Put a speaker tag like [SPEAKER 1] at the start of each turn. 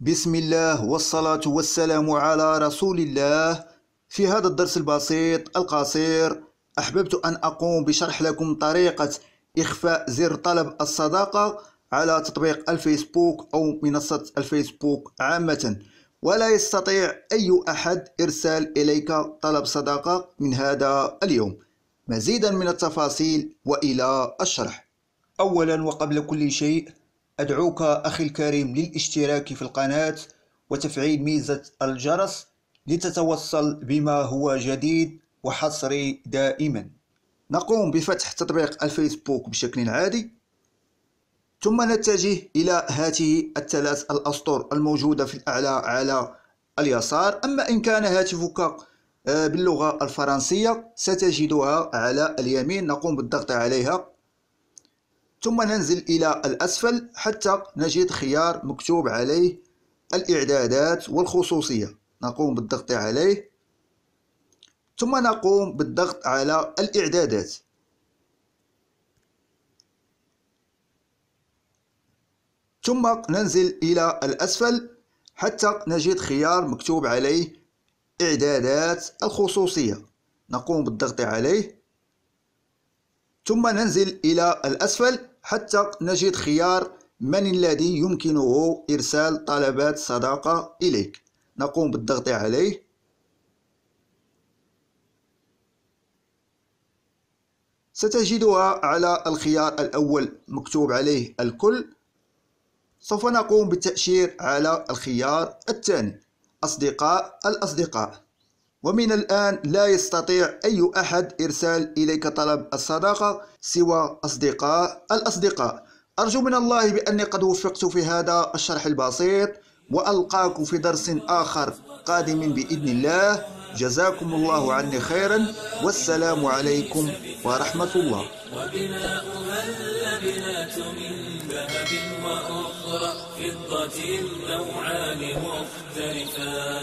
[SPEAKER 1] بسم الله والصلاة والسلام على رسول الله في هذا الدرس البسيط القصير أحببت أن أقوم بشرح لكم طريقة إخفاء زر طلب الصداقة على تطبيق الفيسبوك أو منصة الفيسبوك عامة ولا يستطيع أي أحد إرسال إليك طلب صداقة من هذا اليوم مزيدا من التفاصيل وإلى الشرح أولا وقبل كل شيء أدعوك أخي الكريم للاشتراك في القناة وتفعيل ميزة الجرس لتتوصل بما هو جديد وحصري دائما. نقوم بفتح تطبيق الفيسبوك بشكل عادي. ثم نتجه إلى هذه الثلاث الأسطر الموجودة في الأعلى على اليسار. أما إن كان هاتفك آه، باللغة الفرنسية ستجدها على اليمين. نقوم بالضغط عليها. ثم ننزل إلى الأسفل حتى نجد خيار مكتوب عليه الإعدادات والخصوصية. نقوم بالضغط عليه. ثم نقوم بالضغط على الإعدادات. ثم ننزل إلى الأسفل حتى نجد خيار مكتوب عليه إعدادات الخصوصية. نقوم بالضغط عليه. ثم ننزل إلى الأسفل حتى نجد خيار من الذي يمكنه إرسال طلبات صداقة إليك. نقوم بالضغط عليه. ستجدها على الخيار الأول مكتوب عليه الكل. سوف نقوم بالتأشير على الخيار الثاني. أصدقاء الأصدقاء. ومن الآن لا يستطيع أي أحد إرسال إليك طلب الصداقة سوى أصدقاء الأصدقاء. أرجو من الله بأني قد وفقت في هذا الشرح البسيط وألقاكم في درس آخر قادم بإذن الله. جزاكم الله عني خيرا والسلام عليكم ورحمة الله. وبناؤها اللبنات من ذهب وأخرى فضة نوعان مختلفان